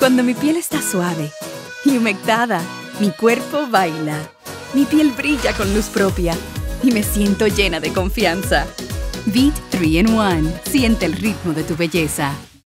Cuando mi piel está suave y humectada, mi cuerpo baila. Mi piel brilla con luz propia y me siento llena de confianza. Beat 3 in 1. Siente el ritmo de tu belleza.